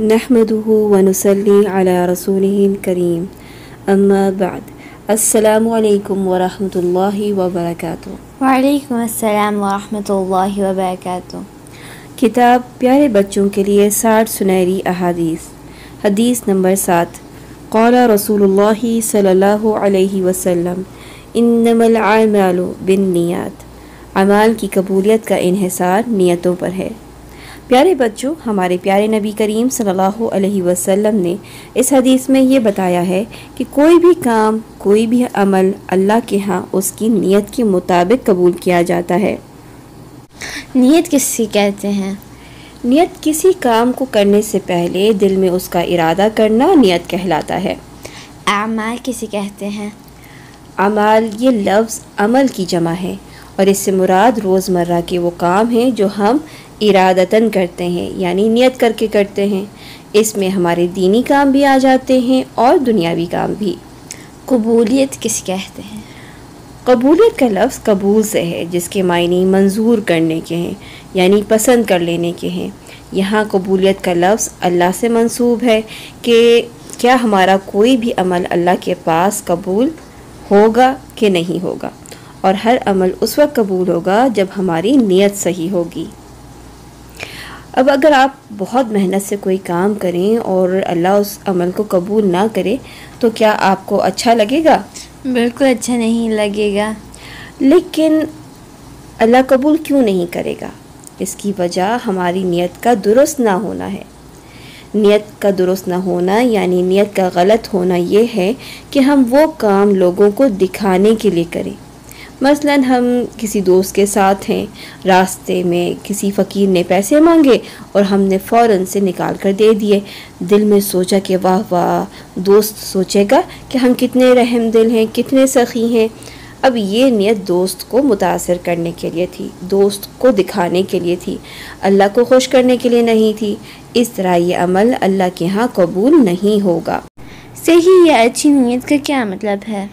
नहमदुहु वनसली अला रसूलिहिल करीम अम्मा बाद अस्सलामु अलैकुम वरहमतुल्लाहि वबरकातुहू वालेकुम वरहमतुल्लाहि वबरकातुहू किताब प्यारे बच्चों के लिए साठ सुनहरी अहादीस हदीस नंबर सात क़ाला रसूलुल्लाहि सल्लल्लाहु अलैहि वसल्लम इन्नमल आमालु अमाल की कबूलियत का इन्हिसार नियतों पर है प्यारे बच्चों हमारे प्यारे नबी करीम सल्लल्लाहु अलैहि वसल्लम ने इस हदीस में ये बताया है कि कोई भी काम कोई भी अमल अल्लाह के यहाँ उसकी नीयत के मुताबिक कबूल किया जाता है। नीयत किससे कहते हैं? नीयत किसी काम को करने से पहले दिल में उसका इरादा करना नीयत कहलाता है। आमाल किसे कहते हैं? अमाल ये लफ्ज़ अमल की जमा है और इससे मुराद रोज़मर्रा के वो काम हैं जो हम इरादतन करते हैं यानी नियत करके करते हैं। इसमें हमारे दीनी काम भी आ जाते हैं और दुनियावी काम भी। कबूलियत किसे कहते हैं? कबूलियत का लफ्ज़ कबूल से है जिसके मायने मंजूर करने के हैं यानी पसंद कर लेने के हैं। यहाँ कबूलियत का लफ्ज़ अल्लाह से मंसूब है कि क्या हमारा कोई भी अमल अल्लाह के पास कबूल होगा कि नहीं होगा? और हर अमल उस वक्त कबूल होगा जब हमारी नीयत सही होगी। अब अगर आप बहुत मेहनत से कोई काम करें और अल्लाह उस अमल को कबूल ना करे तो क्या आपको अच्छा लगेगा? बिल्कुल अच्छा नहीं लगेगा। लेकिन अल्लाह कबूल क्यों नहीं करेगा? इसकी वजह हमारी नीयत का दुरुस्त ना होना है। नियत का दुरुस्त ना होना यानी नियत का गलत होना ये है कि हम वो काम लोगों को दिखाने के लिए करें। मसलन हम किसी दोस्त के साथ हैं, रास्ते में किसी फ़कीर ने पैसे मांगे और हमने फ़ौर से निकाल कर दे दिए। दिल में सोचा कि वाह वाह, दोस्त सोचेगा कि हम कितने रहम दिल हैं, कितने सखी हैं। अब ये नियत दोस्त को मुतासर करने के लिए थी, दोस्त को दिखाने के लिए थी। अल्लाह को खुश करने के लिए नहीं थी। इस तरह ये अमल अल्लाह के यहाँ कबूल नहीं होगा। सही या अच्छी नीयत का क्या मतलब है?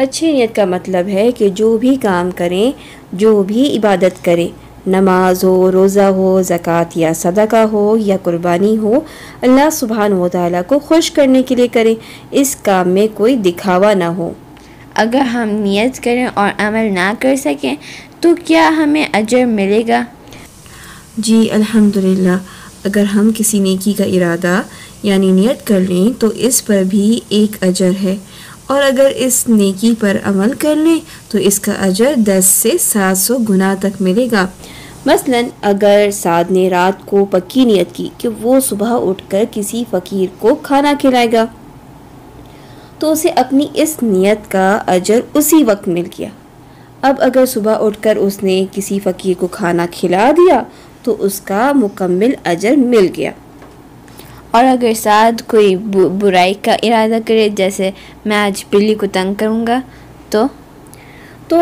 अच्छी नीयत का मतलब है कि जो भी काम करें जो भी इबादत करें नमाज़ हो रोज़ा हो ज़क़़त या सदका हो या कुर्बानी हो अल्लाह सुबहान व को खुश करने के लिए करें। इस काम में कोई दिखावा ना हो। अगर हम नियत करें और अमल ना कर सकें तो क्या हमें अजर मिलेगा? जी अल्हम्दुलिल्लाह। अगर हम किसी नेकी का इरादा यानी नियत कर लें तो इस पर भी एक अजर है। और अगर इस नेकी पर अमल कर लें तो इसका अजर 10 से 700 गुना तक मिलेगा। मसलन, अगर साद ने रात को पक्की नियत की कि वो सुबह उठकर किसी फ़कीर को खाना खिलाएगा तो उसे अपनी इस नियत का अजर उसी वक्त मिल गया। अब अगर सुबह उठकर उसने किसी फ़कीर को खाना खिला दिया तो उसका मुकम्मल अजर मिल गया। और अगर साथ कोई बु, बुराई का इरादा करे जैसे मैं आज बिल्ली को तंग करूँगा तो? तो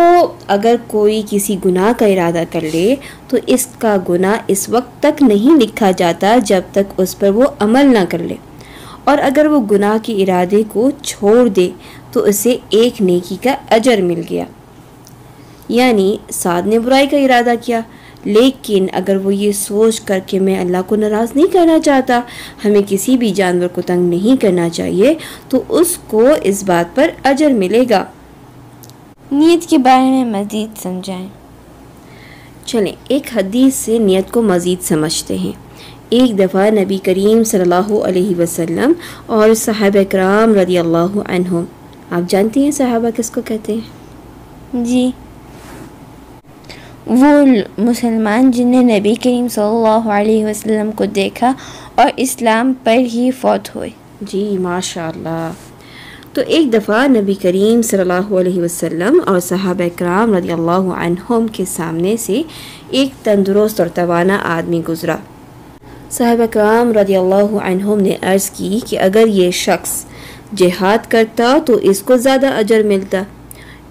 अगर कोई किसी गुनाह का इरादा कर ले तो इसका गुनाह इस वक्त तक नहीं लिखा जाता जब तक उस पर वो अमल ना कर ले। और अगर वो गुनाह के इरादे को छोड़ दे तो उसे एक नेकी का अजर मिल गया। यानी साद ने बुराई का इरादा किया। लेकिन अगर वो ये सोच कर के मैं अल्लाह को नाराज़ नहीं करना चाहता हमें किसी भी जानवर को तंग नहीं करना चाहिए तो उसको इस बात पर अजर मिलेगा। नीयत के बारे में मज़ीद समझाएँ। चलें एक हदीस से नीयत को मज़ीद समझते हैं। एक दफ़ा नबी करीम सल्लल्लाहु अलैहि वसल्लम और साहब कराम रदी अल्लाह आप जानती हैं साहबा किसको कहते हैं? जी। वो मुसलमान जिन्हें नबी करीम सल्लल्लाहु अलैहि वसल्लम को देखा और इस्लाम पर ही फौत हुए। जी, माशाल्लाह। तो एक दफ़ा नबी करीम सल्लल्लाहु अलैहि वसल्लम और साहब कराम रदी अल्लाह के सामने से एक तंदुरुस्त और तवाना आदमी गुज़रा। साहब कराम रदी अल्लाह ने अर्ज़ की कि अगर ये शख्स जिहाद करता तो इसको ज़्यादा अजर मिलता।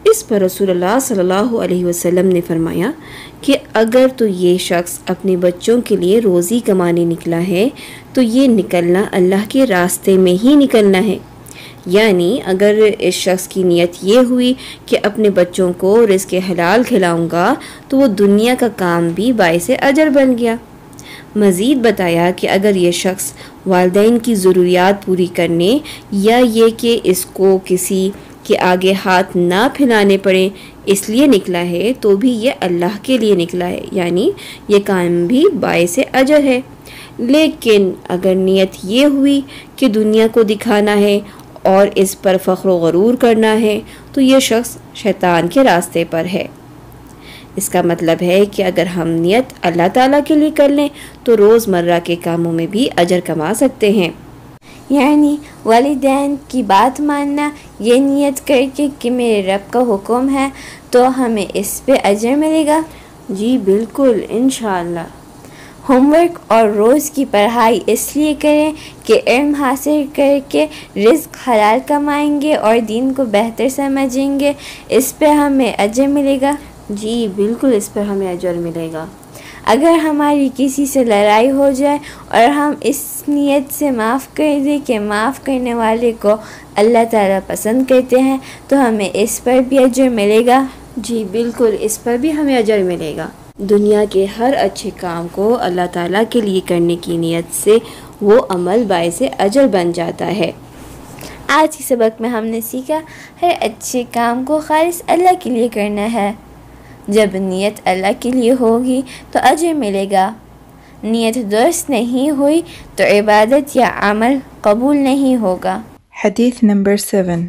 इस पर रसूलुल्लाह सल्लल्लाहु अलैहि वसल्लम ने फरमाया कि अगर तो ये शख्स अपने बच्चों के लिए रोज़ी कमाने निकला है तो ये निकलना अल्लाह के रास्ते में ही निकलना है। यानी अगर इस शख्स की नीयत ये हुई कि अपने बच्चों को रिस्क हलाल खिलाऊँगा तो वो दुनिया का काम भी बायस अजर बन गया। मज़ीद बताया कि अगर ये शख्स वालदेन की ज़रूरियात पूरी करने या ये कि इसको किसी के आगे हाथ ना फैलाने पड़े, इसलिए निकला है तो भी ये अल्लाह के लिए निकला है। यानी ये काम भी बायस अजर है। लेकिन अगर नीयत ये हुई कि दुनिया को दिखाना है और इस पर फ़ख्र गरूर करना है तो ये शख्स शैतान के रास्ते पर है। इसका मतलब है कि अगर हम नियत अल्लाह ताला के लिए कर लें तो रोज़मर्रा के कामों में भी अजर कमा सकते हैं। यानी वालिदैन की बात मानना, ये नियत करके कि मेरे रब का हुक्म है तो हमें इस पे अजर मिलेगा? जी बिल्कुल इन होमवर्क और रोज़ की पढ़ाई इसलिए करें कि इल्म हासिल करके रिस्क हलाल कमाएँगे और दीन को बेहतर समझेंगे। इस पे हमें अजर मिलेगा? जी बिल्कुल, इस पर हमें अजर मिलेगा। अगर हमारी किसी से लड़ाई हो जाए और हम इस नीयत से माफ़ कर दें कि माफ़ करने वाले को अल्लाह ताला पसंद करते हैं तो हमें इस पर भी अजर मिलेगा। जी बिल्कुल इस पर भी हमें अजर मिलेगा। दुनिया के हर अच्छे काम को अल्लाह ताला के लिए करने की नीयत से वो अमल बाय से अजर बन जाता है। आज के सबक में हमने सीखा हर अच्छे काम को खालिश अल्लाह के लिए करना है। जब नीयत अल्लाह के लिए होगी तो अजर मिलेगा नीयत दुरुस्त नहीं हुई तो इबादत या अमल कबूल नहीं होगा हदीथ number seven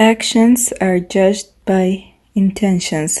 Actions are judged by intentions.